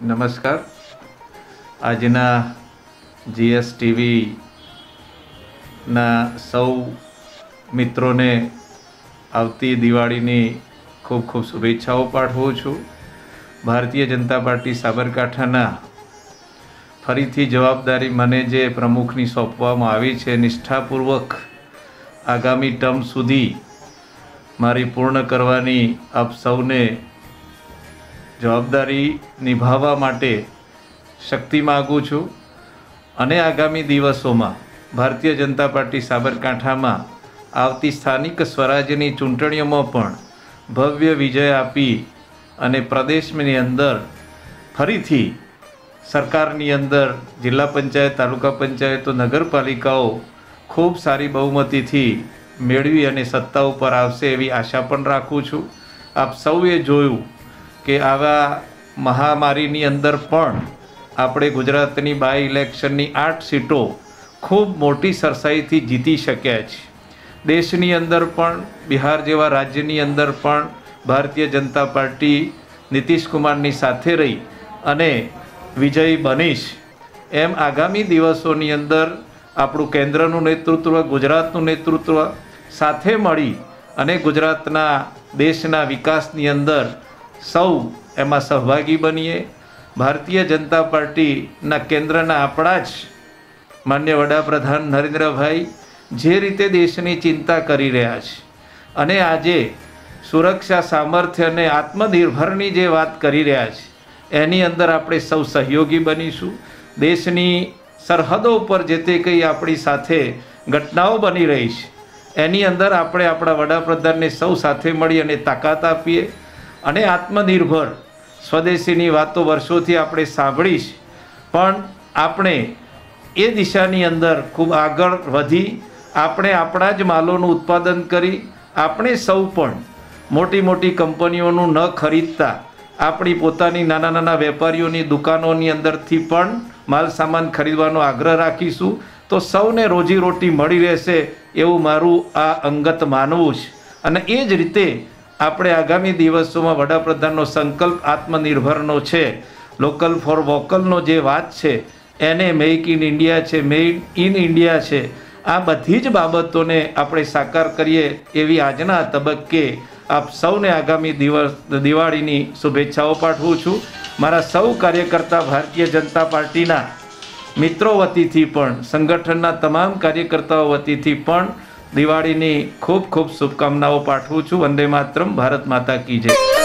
નમસ્કાર. આજના જીએસ ટીવીના સૌ મિત્રોને આવતી દિવાળીની ખૂબ ખૂબ શુભેચ્છાઓ પાઠવું છું. ભારતીય જનતા પાર્ટી સાબરકાંઠાના ફરીથી જવાબદારી મને જે પ્રમુખની સોંપવામાં આવી છે, નિષ્ઠાપૂર્વક આગામી ટર્મ સુધી મારી પૂર્ણ કરવાની આપ સૌને જવાબદારી નિભાવવા માટે શક્તિ માગું છું. અને આગામી દિવસોમાં ભારતીય જનતા પાર્ટી સાબરકાંઠામાં આવતી સ્થાનિક સ્વરાજ્યની ચૂંટણીઓમાં પણ ભવ્ય વિજય આપી અને પ્રદેશની અંદર ફરીથી સરકારની અંદર જિલ્લા પંચાયત, તાલુકા પંચાયતો, નગરપાલિકાઓ ખૂબ સારી બહુમતીથી મેળવી અને સત્તા ઉપર આવશે એવી આશા પણ રાખું છું. આપ સૌએ જોયું કે આવા મહામારીની અંદર પણ આપણે ગુજરાતની બાય ઇલેક્શનની આઠ સીટો ખૂબ મોટી સરસાઈથી જીતી શક્યા છે. દેશની અંદર પણ, બિહાર જેવા રાજ્યની અંદર પણ ભારતીય જનતા પાર્ટી નીતિશ કુમારની સાથે રહી અને વિજય બનીશ. એમ આગામી દિવસોની અંદર આપણું કેન્દ્રનું નેતૃત્વ, ગુજરાતનું નેતૃત્વ સાથે મળી અને ગુજરાતના દેશના વિકાસની અંદર સૌ એમાં સહભાગી બનીએ. ભારતીય જનતા પાર્ટીના કેન્દ્રના આપણા જ માન્ય વડાપ્રધાન નરેન્દ્રભાઈ જે રીતે દેશની ચિંતા કરી રહ્યા છે અને આજે સુરક્ષા, સામર્થ્ય અને આત્મનિર્ભરની જે વાત કરી રહ્યા છે, એની અંદર આપણે સૌ સહયોગી બનીશું. દેશની સરહદો ઉપર જે તે કંઈ આપણી સાથે ઘટનાઓ બની રહી છે, એની અંદર આપણે આપણા વડાપ્રધાનને સૌ સાથે મળી અને તાકાત આપીએ. અને આત્મનિર્ભર સ્વદેશીની વાતો વર્ષોથી આપણે સાંભળીશ પણ આપણે એ દિશાની અંદર ખૂબ આગળ વધી, આપણે આપણા જ માલોનું ઉત્પાદન કરી, આપણે સૌ પણ મોટી મોટી કંપનીઓનું ન ખરીદતા, આપણી પોતાની નાના નાના વેપારીઓની દુકાનોની અંદરથી પણ માલ સામાન ખરીદવાનો આગ્રહ રાખીશું, તો સૌને રોજીરોટી મળી રહેશે એવું મારું આ અંગત માનવું છે. અને એ જ રીતે આપણે આગામી દિવસોમાં વડાપ્રધાનનો સંકલ્પ આત્મનિર્ભરનો છે. લોકલ ફોર વોકલનો જે વાત છે, એને મેક ઇન ઇન્ડિયા છે મેડ ઇન ઇન્ડિયા છે. આ બધી જ બાબતોને આપણે સાકાર કરીએ એવી આજના તબક્કે આપ સૌને આગામી દિવસ, દિવાળીની શુભેચ્છાઓ પાઠવું છું. મારા સૌ કાર્યકર્તા ભારતીય જનતા પાર્ટીના મિત્રો વતીથી પણ, સંગઠનના તમામ કાર્યકર્તાઓ વતીથી પણ દિવાળીની ખૂબ ખૂબ શુભકામનાઓ પાઠવું છું. વંદે માતરમ. ભારત માતા કી જય.